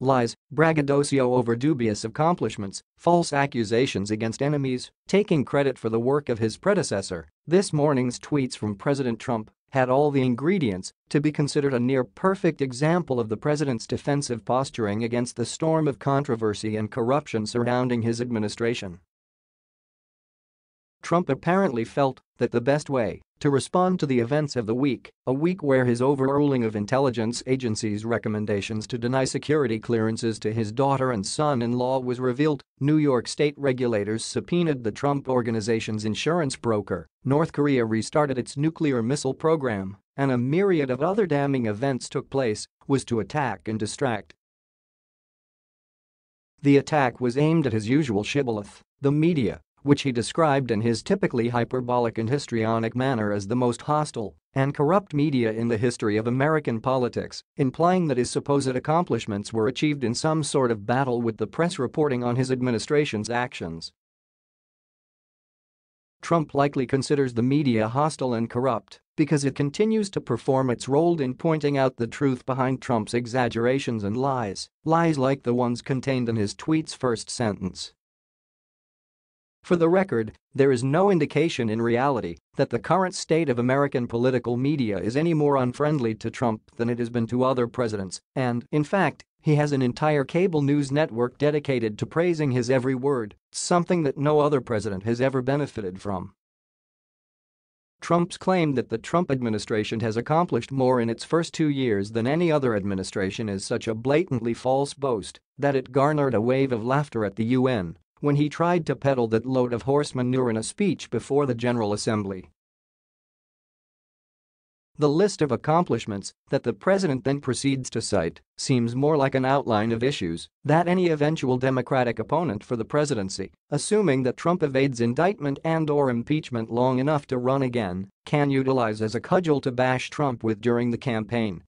Lies, braggadocio over dubious accomplishments, false accusations against enemies, taking credit for the work of his predecessor. This morning's tweets from President Trump had all the ingredients to be considered a near-perfect example of the president's defensive posturing against the storm of controversy and corruption surrounding his administration. Trump apparently felt that the best way to respond to the events of the week, a week where his overruling of intelligence agencies' recommendations to deny security clearances to his daughter and son-in-law was revealed, New York state regulators subpoenaed the Trump Organization's insurance broker, North Korea restarted its nuclear missile program, and a myriad of other damning events took place, was to attack and distract. The attack was aimed at his usual shibboleth, the media, which he described in his typically hyperbolic and histrionic manner as the most hostile and corrupt media in the history of American politics, implying that his supposed accomplishments were achieved in some sort of battle with the press reporting on his administration's actions. Trump likely considers the media hostile and corrupt because it continues to perform its role in pointing out the truth behind Trump's exaggerations and lies, lies like the ones contained in his tweet's first sentence. For the record, there is no indication in reality that the current state of American political media is any more unfriendly to Trump than it has been to other presidents, and, in fact, he has an entire cable news network dedicated to praising his every word, something that no other president has ever benefited from. Trump's claim that the Trump administration has accomplished more in its first two years than any other administration is such a blatantly false boast that it garnered a wave of laughter at the UN when he tried to peddle that load of horse manure in a speech before the General Assembly. The list of accomplishments that the president then proceeds to cite seems more like an outline of issues that any eventual Democratic opponent for the presidency, assuming that Trump evades indictment and or impeachment long enough to run again, can utilize as a cudgel to bash Trump with during the campaign.